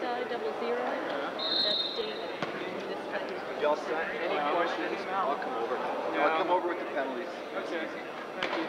side, double zero. That's David. This side is Y'all set any questions? I'll come over. I'll come over with the penalties. Okay, thank you.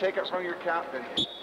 Take it from your captain.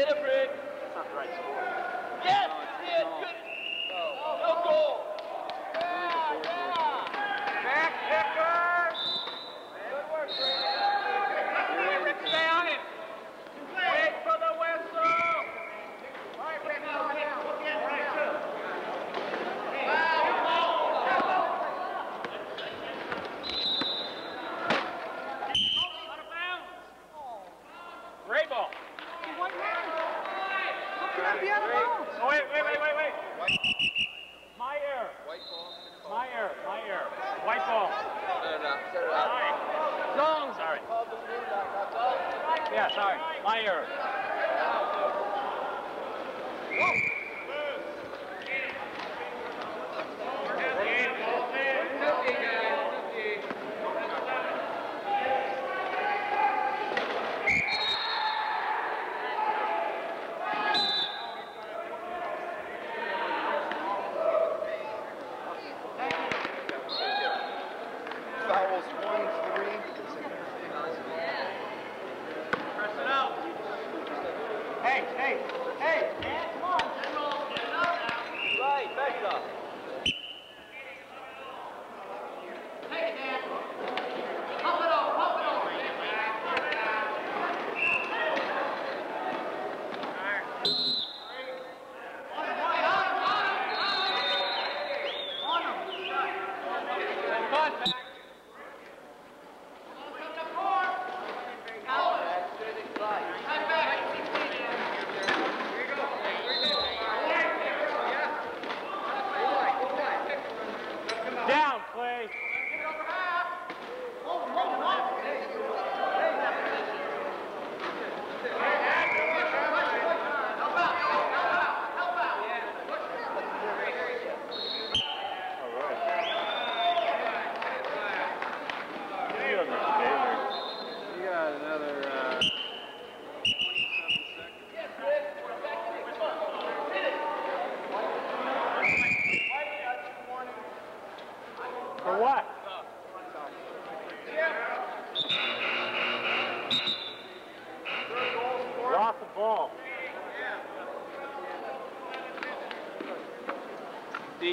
Hit a brick. That's not the right score. Yes!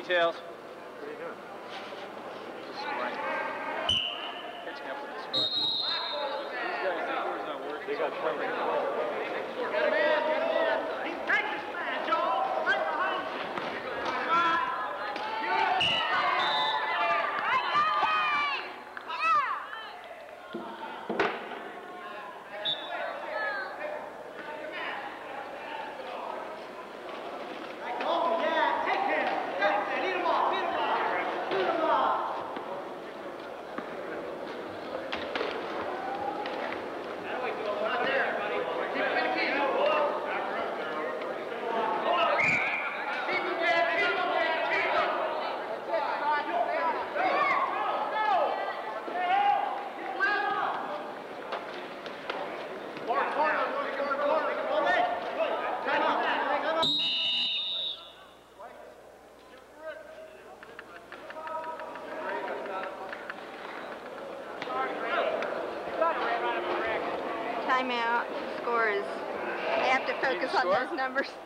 details. remember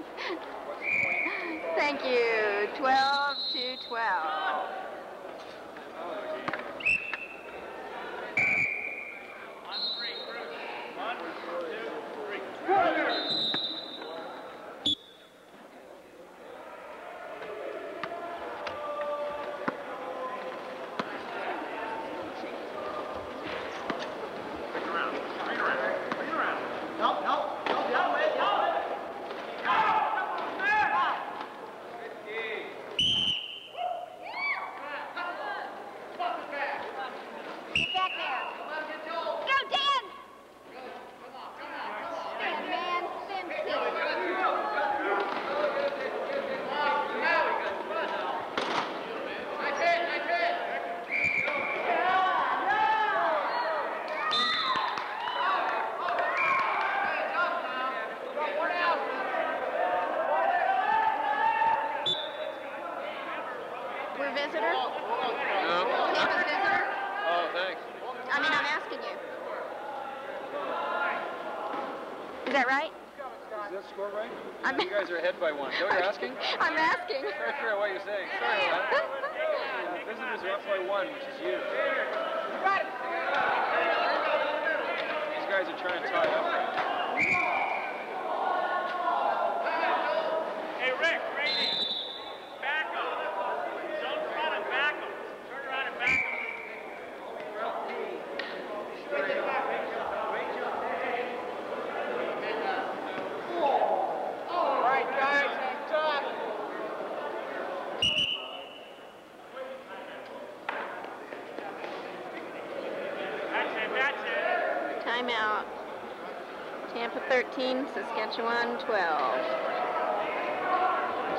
15, Saskatchewan 12.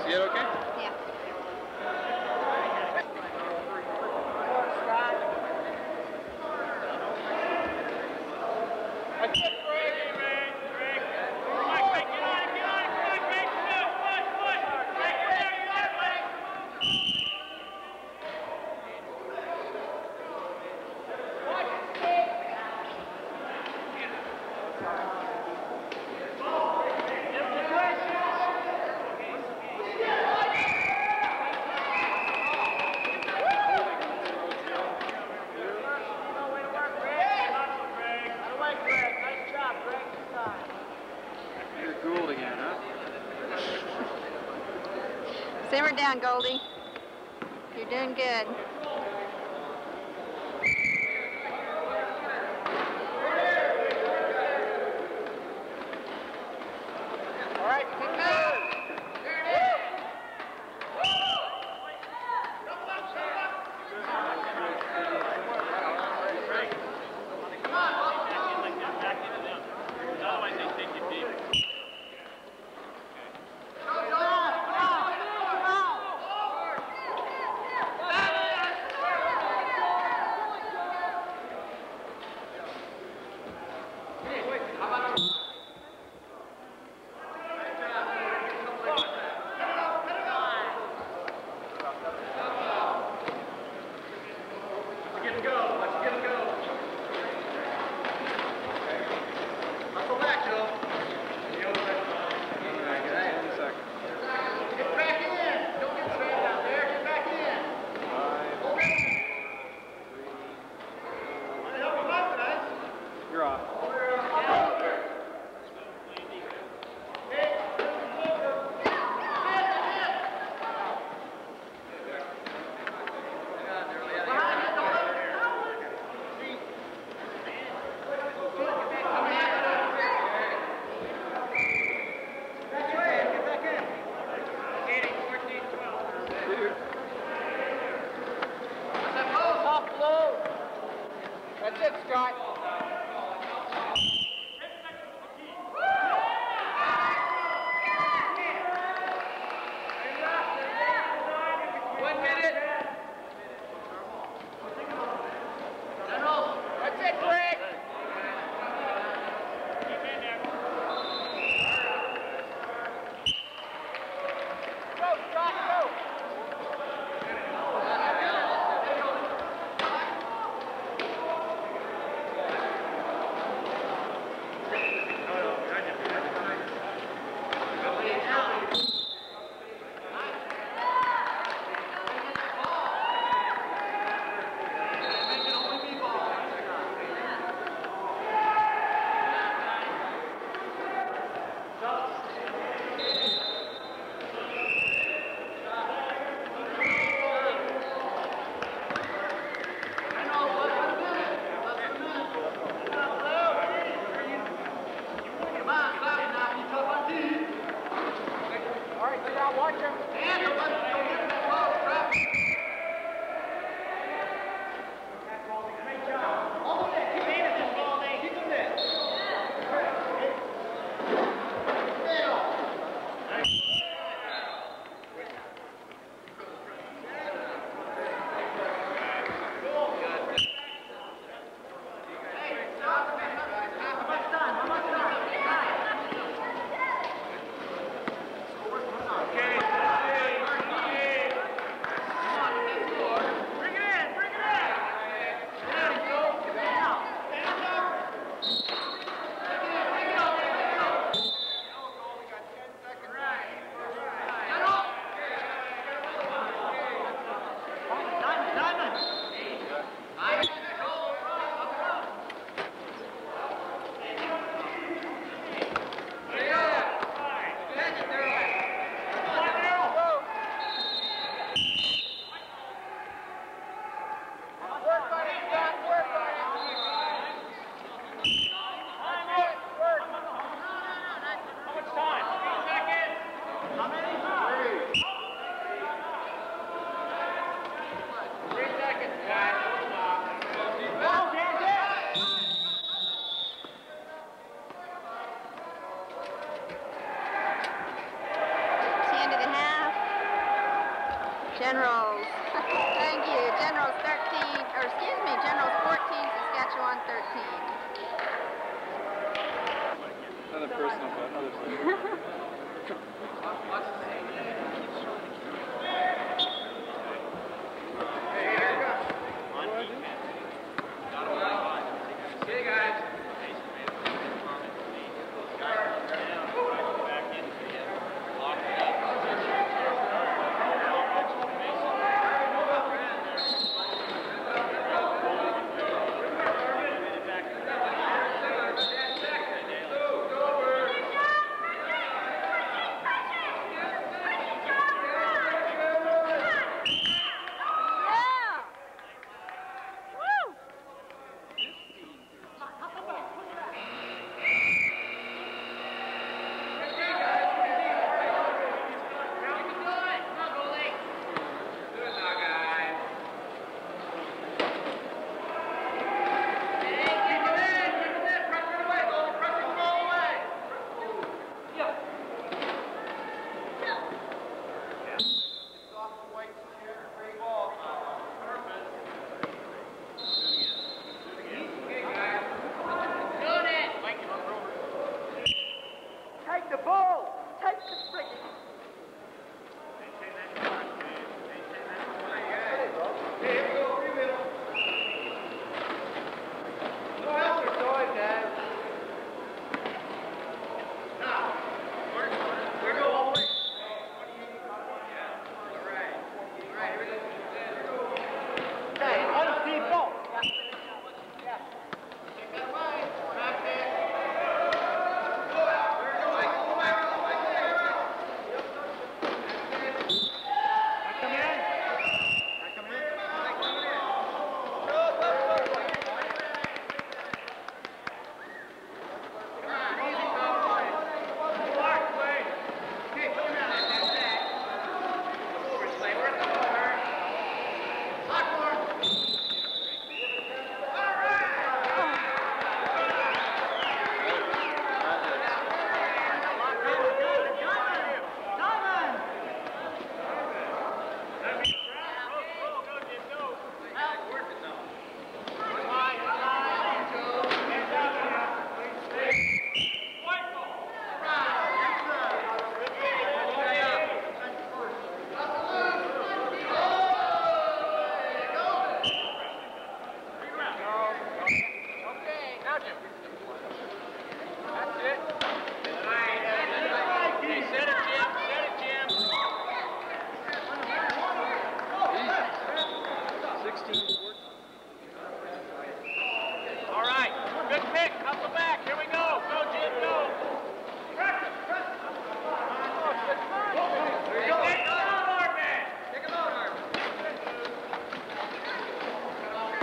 See it okay? down, Goldie. You're doing good.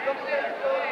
Come here,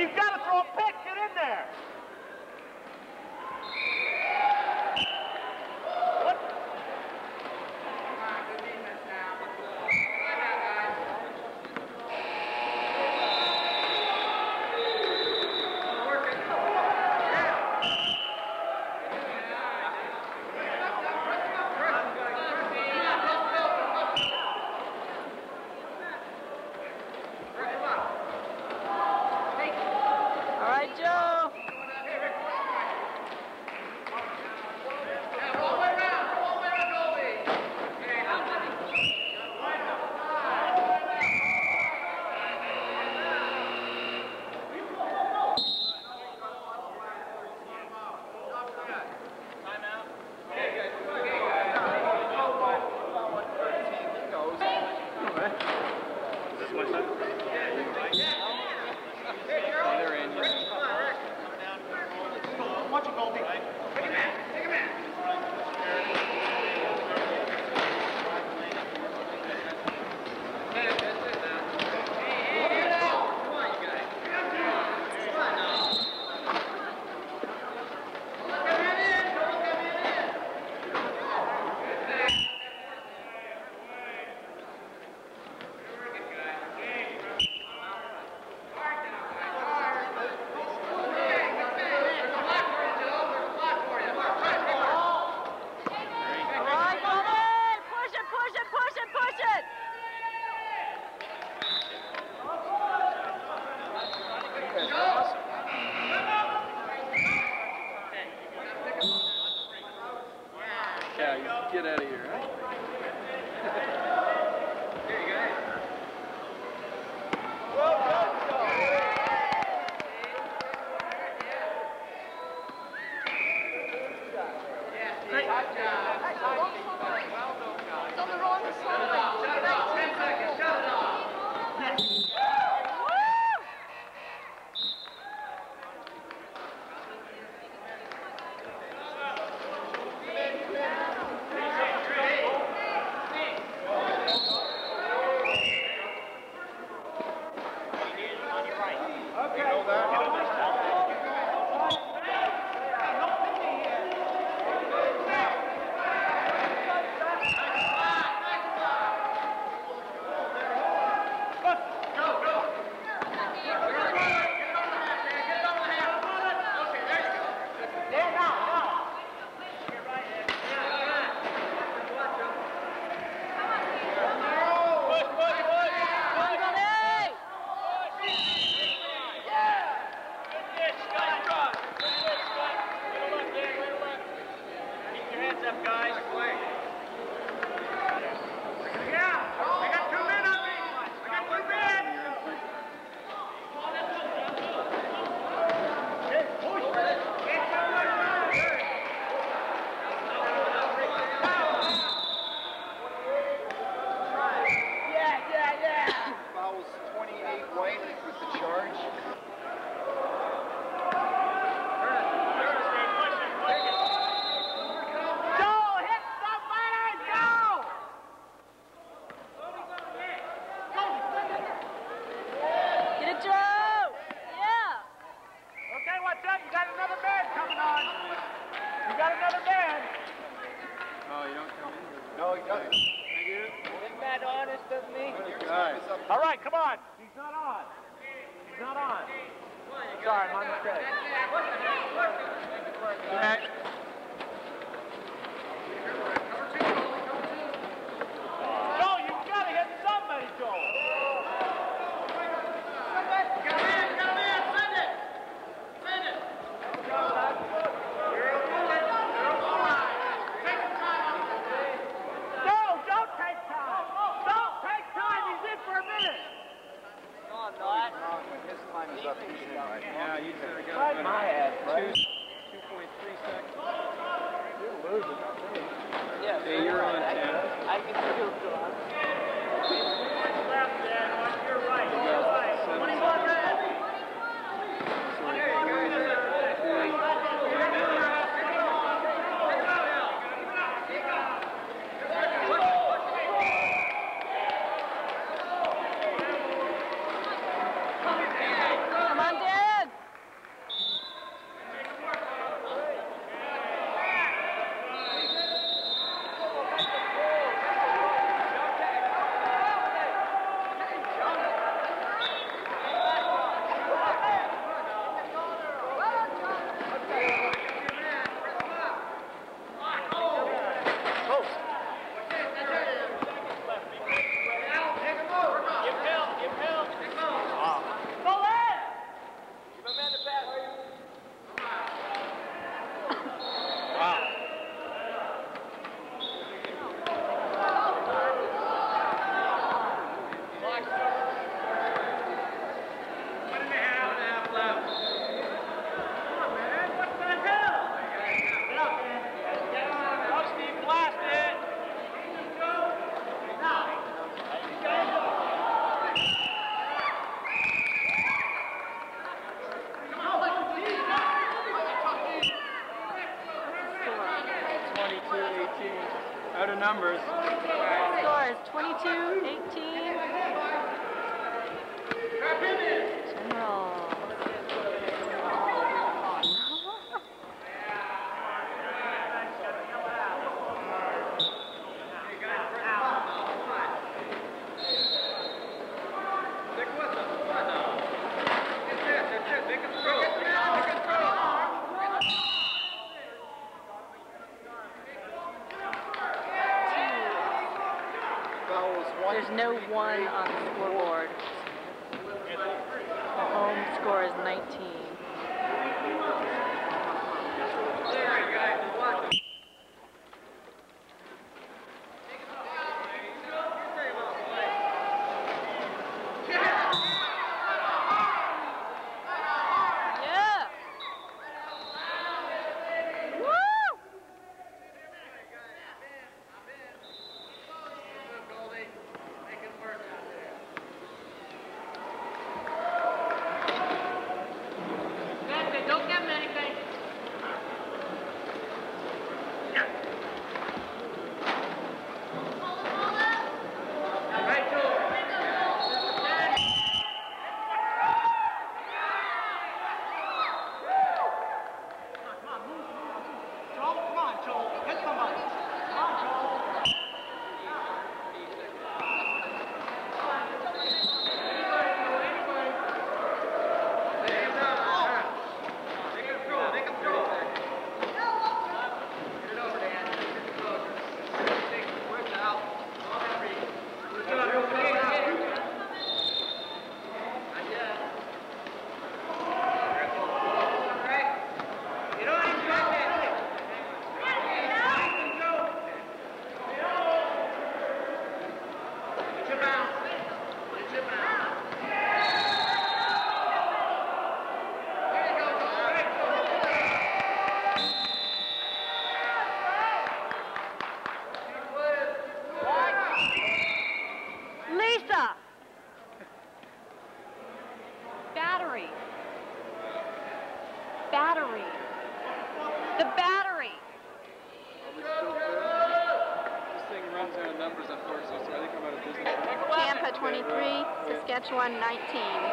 You've got to throw a picture in there. Not on. Sorry, my mistake. Numbers. Saskatchewan 19.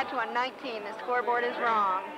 29, Saskatchewan 19. The scoreboard is wrong.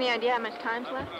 Any idea how much time's left?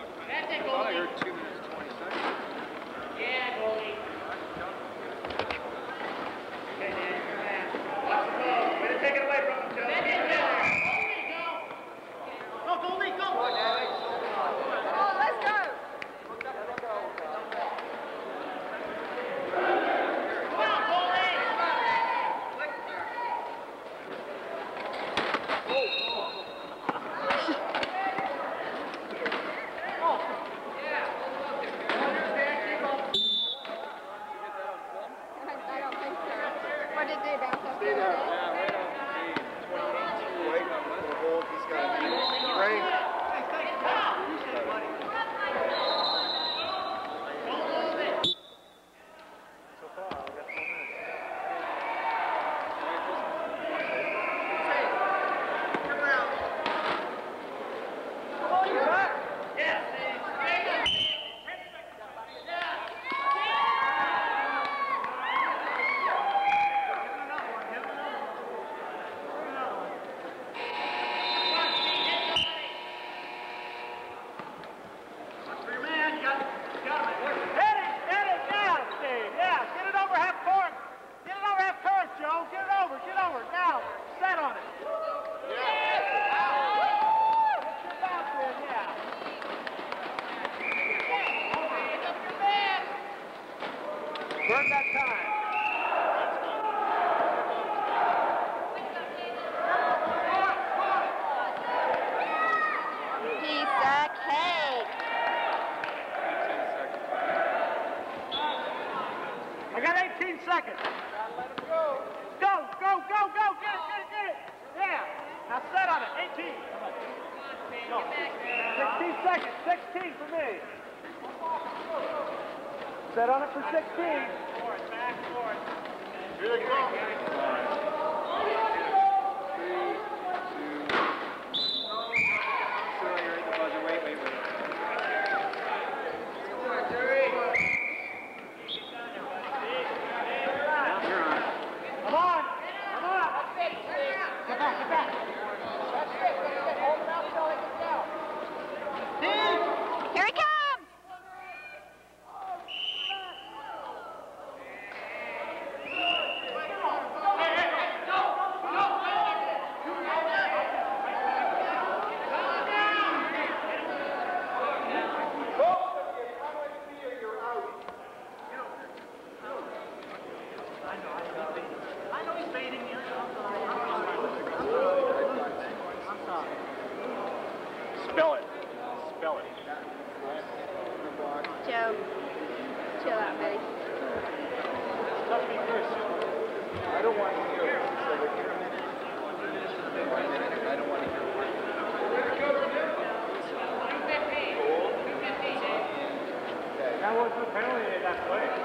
Penalty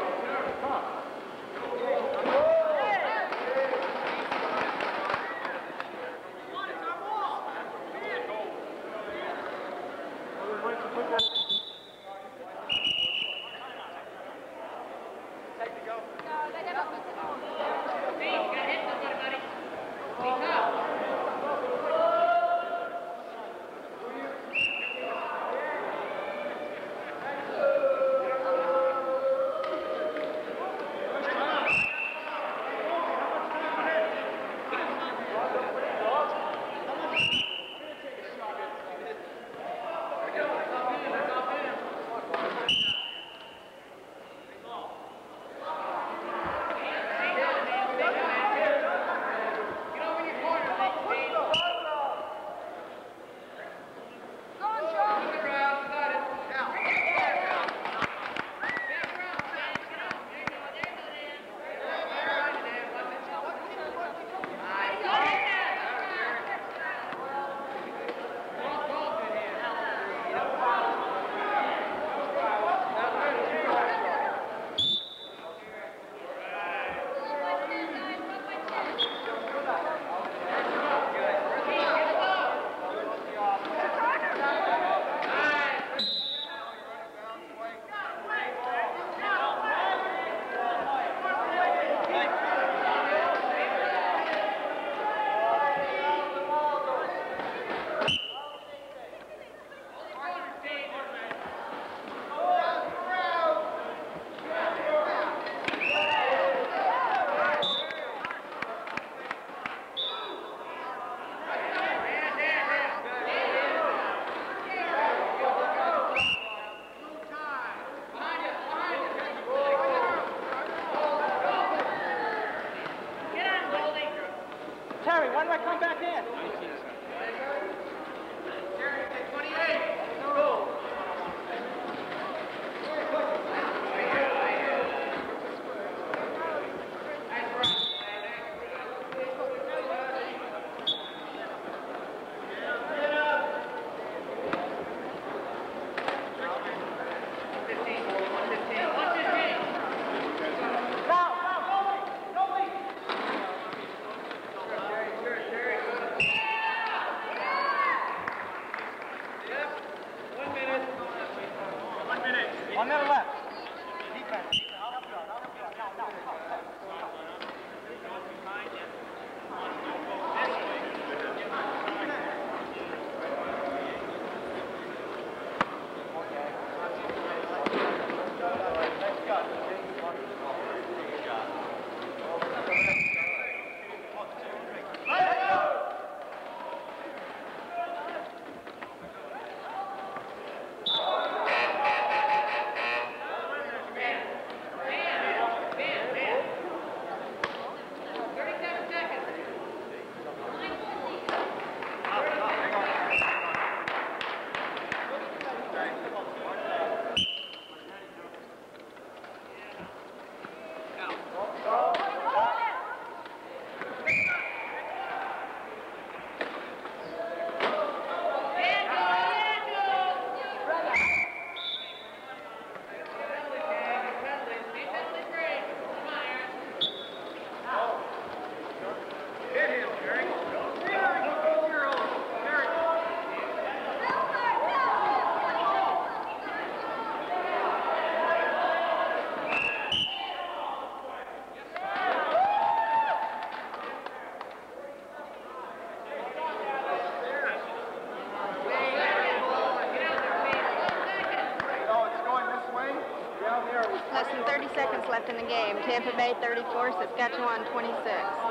Tampa Bay 34, Saskatchewan 26.